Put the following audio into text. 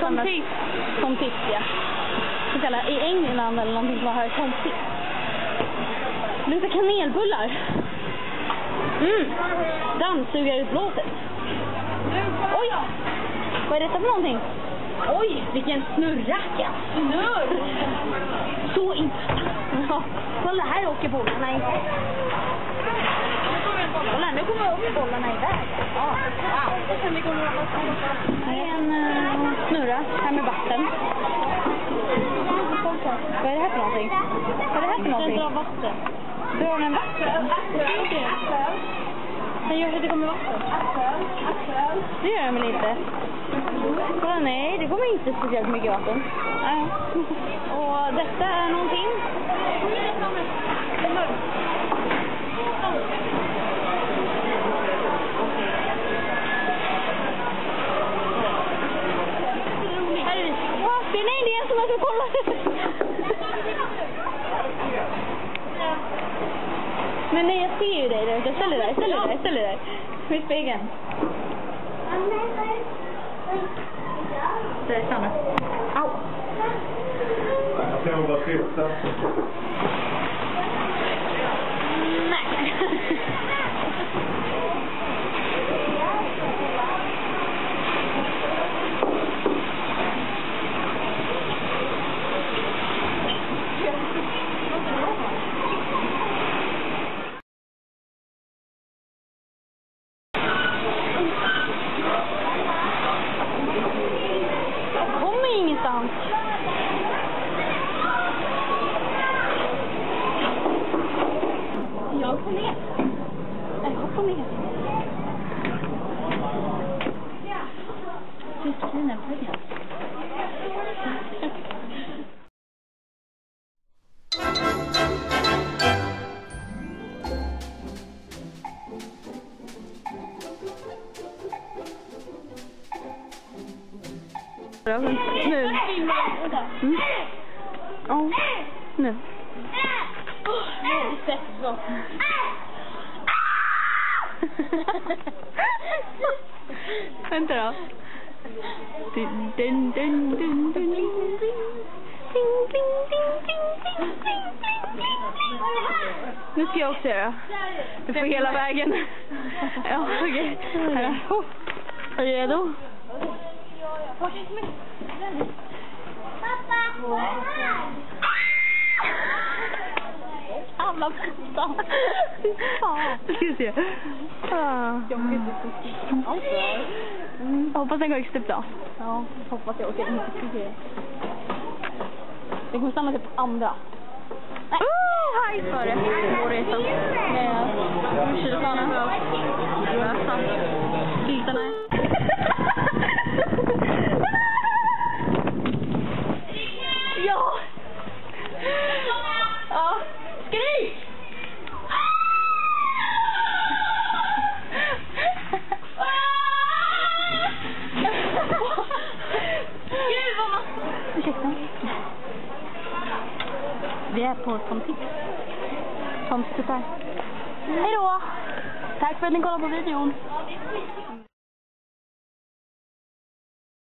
som tips? Som tips, typ- typ, ja. Kallar, I England eller någonting var här tomtipp. Luktar kanelbullar. Mm. Dammsugarutblåset. Oj! Vad är detta för någonting? Oj, vilken snurrack! Snurr! Så intressant. Kolla här åker bollarna iväg. Kolla, nu kommer bollarna iväg. Här är en uh, snurra, här med vatten. Vad är det här för någonting? Vad är det här för någonting? Den drar vatten. Drar den vatten? Den gör att det kommer vatten. Det gör den väl inte? Kolla, nej, det kommer inte speciellt mycket vatten. Och detta är någonting. Här är det. Åh, det kolla det är en kolla. Men nej, jag ser ju dig där. ute. Ställ dig där, ställ dig där, ställ dig där. Vid spegeln. Där, stanna. Au. Jag kan bara flytta. Nej. Jag kommer ingenstans. Jag går ner. Jag hoppar ner. Fina pengar. Nu. Mm. Ja, Vänta då. Dun, dun, dun, dun, dun, ding, ding, ding. Ding, ding, ding, ding, ding, ding, ding, ding. Nu ska jag också göra. Du får hela vägen. Ja, okej. Här. Oh. Är du redo? Alla Fan. Nu ska vi se. Ah. Mm, hoppas den går upp då. Ja, hoppas jag inte se. Den kommer stanna typ andra. Nej. Oh, hej för det. Vår resa. Kylplanen. Vi är på Tomtitt. Tomtittar. Hej då! Tack för att ni kollade på videon.